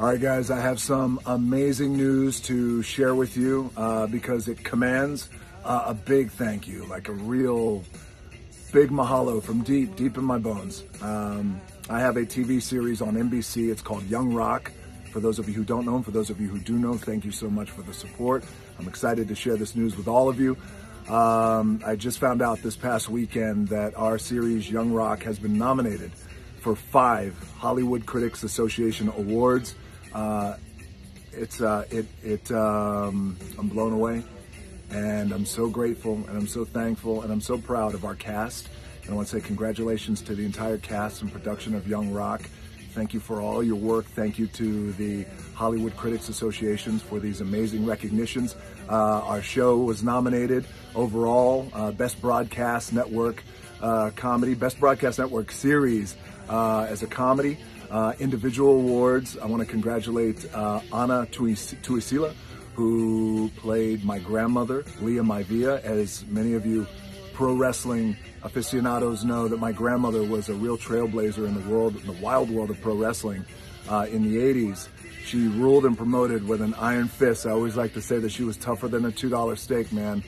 All right, guys, I have some amazing news to share with you uh, because it commands uh, a big thank you, like a real big mahalo from deep, deep in my bones. Um, I have a TV series on NBC. It's called Young Rock. For those of you who don't know, and for those of you who do know, thank you so much for the support. I'm excited to share this news with all of you. Um, I just found out this past weekend that our series Young Rock has been nominated for five Hollywood Critics Association awards. Uh, it's uh, it it um, I'm blown away, and I'm so grateful, and I'm so thankful, and I'm so proud of our cast. And I want to say congratulations to the entire cast and production of Young Rock. Thank you for all your work. Thank you to the Hollywood Critics Associations for these amazing recognitions. Uh, our show was nominated overall uh, Best Broadcast Network uh, Comedy, Best Broadcast Network Series uh, as a comedy. Uh, individual awards. I want to congratulate uh, Ana Tuisila, who played my grandmother, Lia Maivia. As many of you pro wrestling aficionados know, that my grandmother was a real trailblazer in the world, in the wild world of pro wrestling uh, in the 80s. She ruled and promoted with an iron fist. I always like to say that she was tougher than a $2 steak, man.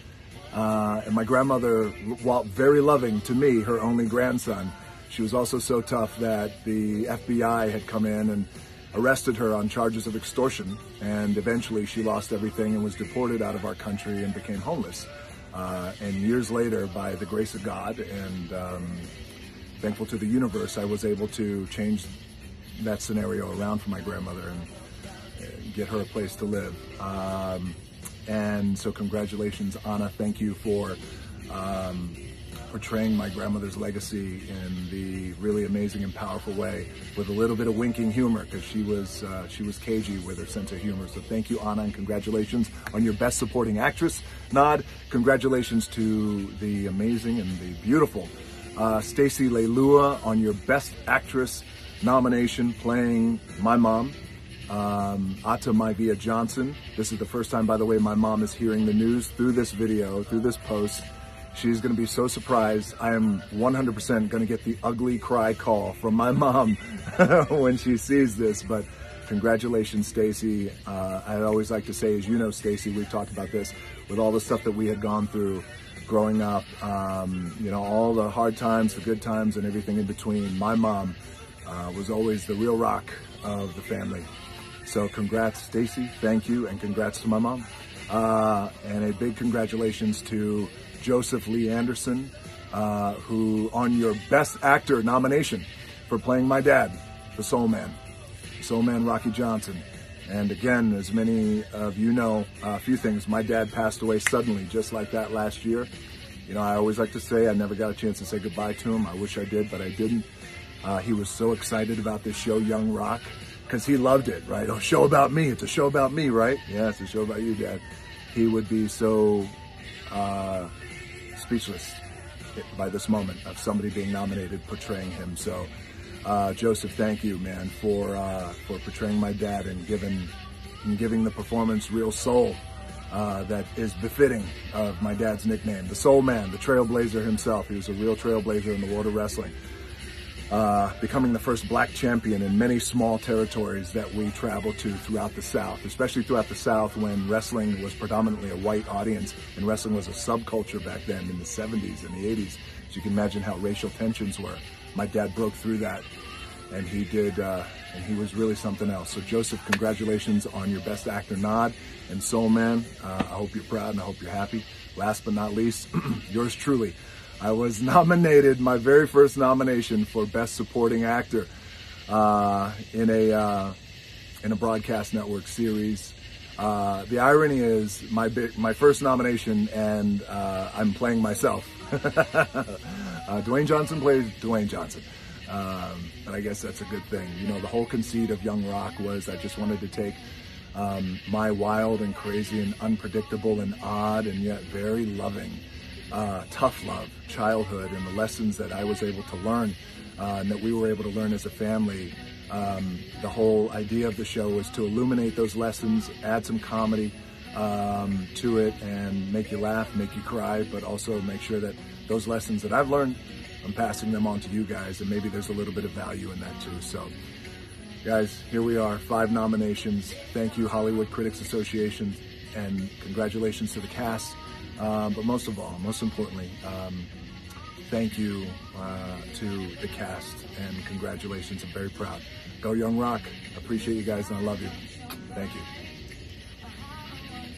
Uh, and my grandmother, while very loving to me, her only grandson, she was also so tough that the FBI had come in and arrested her on charges of extortion, and eventually she lost everything and was deported out of our country and became homeless. Uh, and years later, by the grace of God and um, thankful to the universe, I was able to change that scenario around for my grandmother and get her a place to live. Um, and so, congratulations, Ana. Thank you for. Um, portraying my grandmother's legacy in the really amazing and powerful way with a little bit of winking humor because she was uh, she was cagey with her sense of humor. So thank you, Ana, and congratulations on your Best Supporting Actress nod. Congratulations to the amazing and the beautiful uh, Stacey Leilua on your Best Actress nomination, playing my mom. Um, Ata Maivia Johnson. This is the first time, by the way, my mom is hearing the news through this video, through this post. She's going to be so surprised. I am 100% going to get the ugly cry call from my mom when she sees this. But congratulations, Stacey. Uh, I always like to say, as you know, Stacey, we've talked about this with all the stuff that we had gone through growing up. Um, you know, all the hard times, the good times, and everything in between. My mom uh, was always the real rock of the family. So congrats, Stacey. Thank you, and congrats to my mom. Uh, and a big congratulations to Joseph Lee Anderson, uh, who on your Best Actor nomination for playing my dad, the Soul Man, Soul Man Rocky Johnson. And again, as many of you know, a few things. My dad passed away suddenly, just like that last year. You know, I always like to say I never got a chance to say goodbye to him. I wish I did, but I didn't. Uh, he was so excited about this show, Young Rock, because he loved it, right? A show about me. It's a show about me, right? Yeah, it's a show about you, Dad. He would be so uh, speechless by this moment of somebody being nominated portraying him. So, uh, Joseph, thank you, man, for uh, for portraying my dad and giving and giving the performance real soul uh, that is befitting of my dad's nickname, the Soul Man, the Trailblazer himself. He was a real trailblazer in the world of wrestling uh, becoming the first black champion in many small territories that we traveled to throughout the South, especially throughout the South when wrestling was predominantly a white audience and wrestling was a subculture back then in the 70s and the 80s. So you can imagine how racial tensions were. My dad broke through that and he did, uh, and he was really something else. So Joseph, congratulations on your Best Actor nod and Soul Man. Uh, I hope you're proud and I hope you're happy. Last but not least, yours truly. I was nominated, my very first nomination for Best Supporting Actor uh, in a uh, in a broadcast network series. Uh, the irony is my my first nomination, and uh, I'm playing myself. Uh, Dwayne Johnson plays Dwayne Johnson. Um, but I guess that's a good thing. You know, the whole conceit of Young Rock was I just wanted to take um, my wild and crazy and unpredictable and odd and yet very loving uh, tough love, childhood, and the lessons that I was able to learn uh, and that we were able to learn as a family. Um, the whole idea of the show was to illuminate those lessons, add some comedy um, to it, and make you laugh, make you cry, but also make sure that those lessons that I've learned, I'm passing them on to you guys, and maybe there's a little bit of value in that too. So, guys, here we are, five nominations. Thank you, Hollywood Critics Association, and congratulations to the cast. Um, but most of all, most importantly, um, thank you uh, to the cast and congratulations. I'm very proud. Go Young Rock. Appreciate you guys and I love you. Thank you.